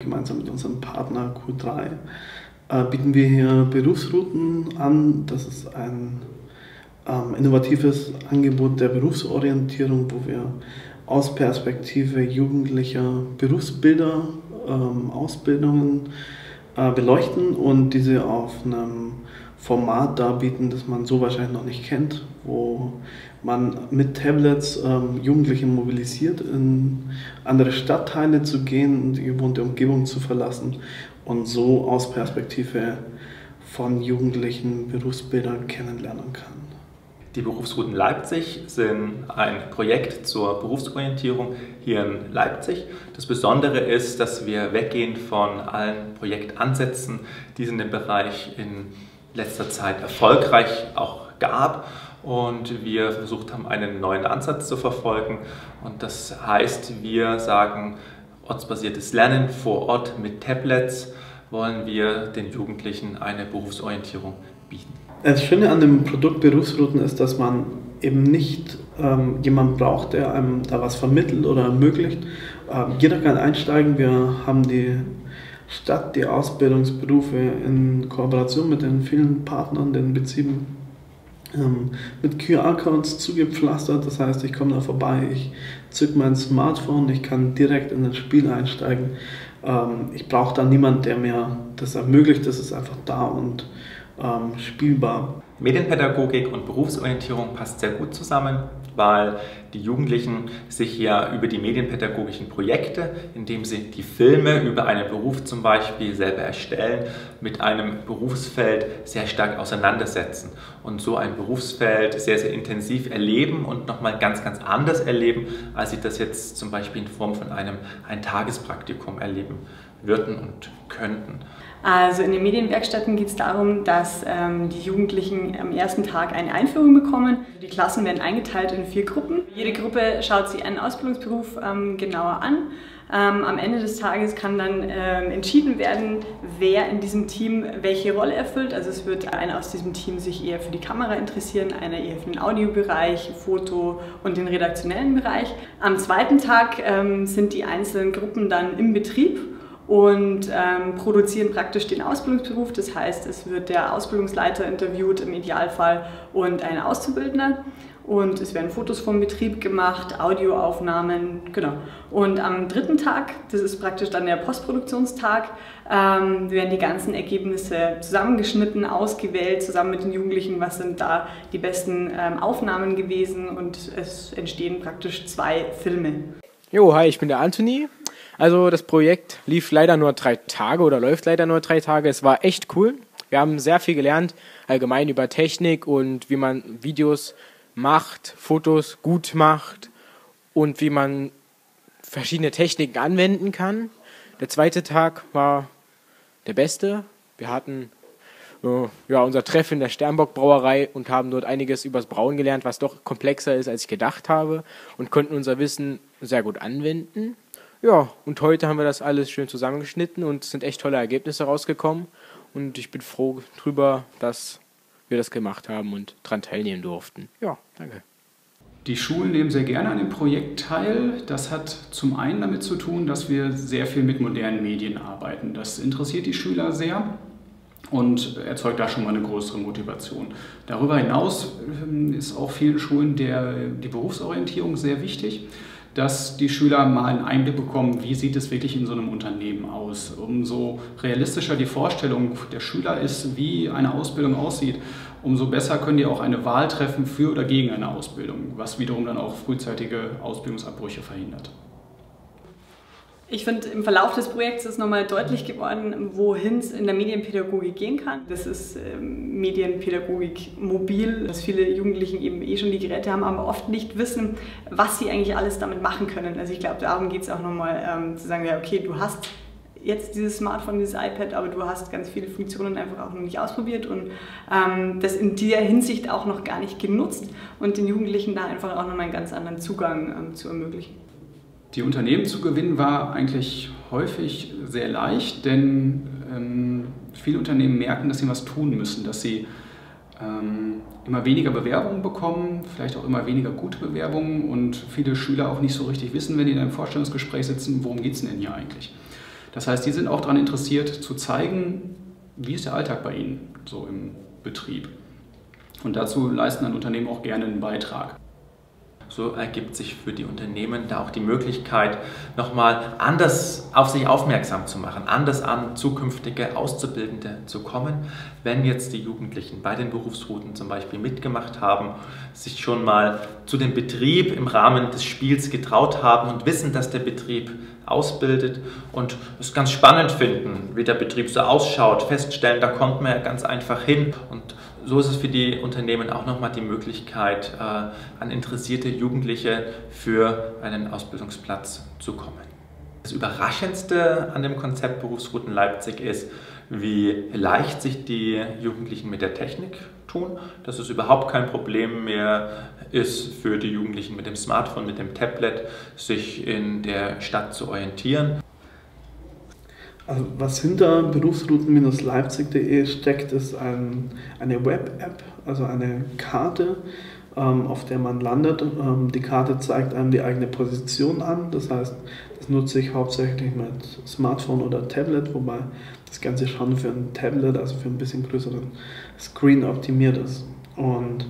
Gemeinsam mit unserem Partner Q3 äh, bieten wir hier Berufsrouten an. Das ist ein ähm, innovatives Angebot der Berufsorientierung, wo wir aus Perspektive jugendlicher Berufsbilder ähm, Ausbildungen äh, beleuchten und diese auf einem Format darbieten, das man so wahrscheinlich noch nicht kennt, wo man mit Tablets ähm, Jugendliche mobilisiert, in andere Stadtteile zu gehen, die gewohnte Umgebung zu verlassen und so aus Perspektive von Jugendlichen Berufsbildern kennenlernen kann. Die Berufsrouten Leipzig sind ein Projekt zur Berufsorientierung hier in Leipzig. Das Besondere ist, dass wir weggehen von allen Projektansätzen, die es in dem Bereich in letzter Zeit erfolgreich auch gab und wir versucht haben, einen neuen Ansatz zu verfolgen. Und das heißt, wir sagen, ortsbasiertes Lernen vor Ort mit Tablets wollen wir den Jugendlichen eine Berufsorientierung bieten. Das Schöne an dem Produkt Berufsrouten ist, dass man eben nicht ähm, jemanden braucht, der einem da was vermittelt oder ermöglicht. Ähm, jeder kann einsteigen. Wir haben die Stadt, die Ausbildungsberufe in Kooperation mit den vielen Partnern, den Betrieben ähm, mit QR-Codes zugepflastert. Das heißt, ich komme da vorbei, ich zücke mein Smartphone, ich kann direkt in das Spiel einsteigen. Ähm, ich brauche da niemanden, der mir das ermöglicht. Das ist einfach da und ähm, spielbar. Medienpädagogik und Berufsorientierung passt sehr gut zusammen, weil die Jugendlichen sich ja über die medienpädagogischen Projekte, indem sie die Filme über einen Beruf zum Beispiel selber erstellen, mit einem Berufsfeld sehr stark auseinandersetzen und so ein Berufsfeld sehr, sehr intensiv erleben und nochmal ganz, ganz anders erleben, als sie das jetzt zum Beispiel in Form von einem ein Tagespraktikum erleben würden und könnten. Also in den Medienwerkstätten geht es darum, dass ähm, die Jugendlichen am ersten Tag eine Einführung bekommen. Die Klassen werden eingeteilt in vier Gruppen. Jede Gruppe schaut sich einen Ausbildungsberuf ähm, genauer an. Ähm, am Ende des Tages kann dann ähm, entschieden werden, wer in diesem Team welche Rolle erfüllt. Also es wird einer aus diesem Team sich eher für die Kamera interessieren, einer eher für den Audiobereich, Foto und den redaktionellen Bereich. Am zweiten Tag ähm, sind die einzelnen Gruppen dann im Betrieb und ähm, produzieren praktisch den Ausbildungsberuf. Das heißt, es wird der Ausbildungsleiter interviewt im Idealfall und ein Auszubildender. Und es werden Fotos vom Betrieb gemacht, Audioaufnahmen, genau. Und am dritten Tag, das ist praktisch dann der Postproduktionstag, ähm, werden die ganzen Ergebnisse zusammengeschnitten, ausgewählt, zusammen mit den Jugendlichen, was sind da die besten ähm, Aufnahmen gewesen und es entstehen praktisch zwei Filme. Jo, hi, ich bin der Anthony, also das Projekt lief leider nur drei Tage oder läuft leider nur drei Tage. Es war echt cool. Wir haben sehr viel gelernt, allgemein über Technik und wie man Videos macht, Fotos gut macht und wie man verschiedene Techniken anwenden kann. Der zweite Tag war der beste. Wir hatten äh, ja, unser Treffen in der Sternbock Brauerei und haben dort einiges übers Brauen gelernt, was doch komplexer ist, als ich gedacht habe und konnten unser Wissen sehr gut anwenden. Ja, und heute haben wir das alles schön zusammengeschnitten und es sind echt tolle Ergebnisse rausgekommen. Und ich bin froh drüber, dass wir das gemacht haben und daran teilnehmen durften. Ja, danke. Die Schulen nehmen sehr gerne an dem Projekt teil. Das hat zum einen damit zu tun, dass wir sehr viel mit modernen Medien arbeiten. Das interessiert die Schüler sehr und erzeugt da schon mal eine größere Motivation. Darüber hinaus ähm, ist auch vielen Schulen der, die Berufsorientierung sehr wichtig dass die Schüler mal einen Einblick bekommen, wie sieht es wirklich in so einem Unternehmen aus. Umso realistischer die Vorstellung der Schüler ist, wie eine Ausbildung aussieht, umso besser können die auch eine Wahl treffen für oder gegen eine Ausbildung, was wiederum dann auch frühzeitige Ausbildungsabbrüche verhindert. Ich finde, im Verlauf des Projekts ist nochmal deutlich geworden, wohin es in der Medienpädagogik gehen kann. Das ist ähm, Medienpädagogik mobil, dass viele Jugendlichen eben eh schon die Geräte haben, aber oft nicht wissen, was sie eigentlich alles damit machen können. Also ich glaube, darum geht es auch nochmal ähm, zu sagen, ja, okay, du hast jetzt dieses Smartphone, dieses iPad, aber du hast ganz viele Funktionen einfach auch noch nicht ausprobiert und ähm, das in der Hinsicht auch noch gar nicht genutzt und den Jugendlichen da einfach auch nochmal einen ganz anderen Zugang ähm, zu ermöglichen. Die Unternehmen zu gewinnen war eigentlich häufig sehr leicht, denn ähm, viele Unternehmen merken, dass sie was tun müssen, dass sie ähm, immer weniger Bewerbungen bekommen, vielleicht auch immer weniger gute Bewerbungen und viele Schüler auch nicht so richtig wissen, wenn die in einem Vorstellungsgespräch sitzen, worum geht es denn hier eigentlich. Das heißt, die sind auch daran interessiert zu zeigen, wie ist der Alltag bei ihnen so im Betrieb. Und dazu leisten dann Unternehmen auch gerne einen Beitrag. So ergibt sich für die Unternehmen da auch die Möglichkeit, nochmal anders auf sich aufmerksam zu machen, anders an zukünftige Auszubildende zu kommen. Wenn jetzt die Jugendlichen bei den Berufsrouten zum Beispiel mitgemacht haben, sich schon mal zu dem Betrieb im Rahmen des Spiels getraut haben und wissen, dass der Betrieb ausbildet und es ganz spannend finden, wie der Betrieb so ausschaut, feststellen, da kommt man ja ganz einfach hin und so ist es für die Unternehmen auch nochmal die Möglichkeit, äh, an interessierte Jugendliche für einen Ausbildungsplatz zu kommen. Das Überraschendste an dem Konzept Berufsrouten Leipzig ist, wie leicht sich die Jugendlichen mit der Technik tun, dass es überhaupt kein Problem mehr ist für die Jugendlichen mit dem Smartphone, mit dem Tablet, sich in der Stadt zu orientieren. Also was hinter berufsrouten-leipzig.de steckt, ist ein, eine Web-App, also eine Karte, auf der man landet. Ähm, die Karte zeigt einem die eigene Position an. Das heißt, das nutze ich hauptsächlich mit Smartphone oder Tablet, wobei das Ganze schon für ein Tablet, also für ein bisschen größeren Screen optimiert ist. Und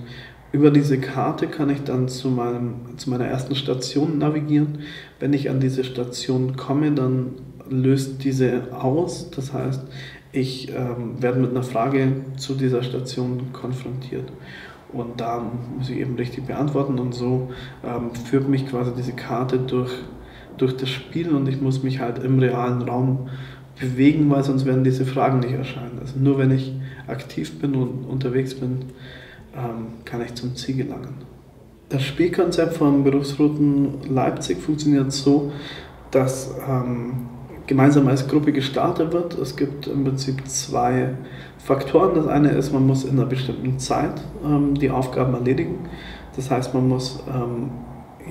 über diese Karte kann ich dann zu, meinem, zu meiner ersten Station navigieren. Wenn ich an diese Station komme, dann löst diese aus. Das heißt, ich ähm, werde mit einer Frage zu dieser Station konfrontiert. Und da muss ich eben richtig beantworten und so ähm, führt mich quasi diese Karte durch, durch das Spiel und ich muss mich halt im realen Raum bewegen, weil sonst werden diese Fragen nicht erscheinen. Also nur wenn ich aktiv bin und unterwegs bin, ähm, kann ich zum Ziel gelangen. Das Spielkonzept von Berufsrouten Leipzig funktioniert so, dass ähm, gemeinsam als Gruppe gestartet wird. Es gibt im Prinzip zwei Faktoren. Das eine ist, man muss in einer bestimmten Zeit ähm, die Aufgaben erledigen. Das heißt, man muss ähm,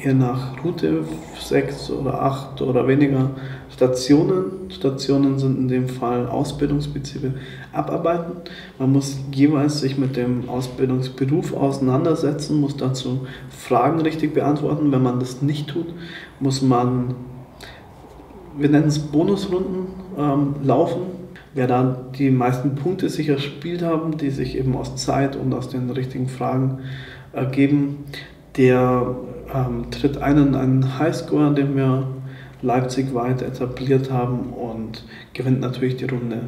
je nach Route sechs oder acht oder weniger Stationen, Stationen sind in dem Fall Ausbildungsbetriebe, abarbeiten. Man muss jeweils sich mit dem Ausbildungsberuf auseinandersetzen, muss dazu Fragen richtig beantworten. Wenn man das nicht tut, muss man wir nennen es Bonusrunden, ähm, laufen. Wer da die meisten Punkte sich erspielt haben, die sich eben aus Zeit und aus den richtigen Fragen ergeben, der ähm, tritt einen einen Highscore, den wir Leipzig weit etabliert haben und gewinnt natürlich die Runde.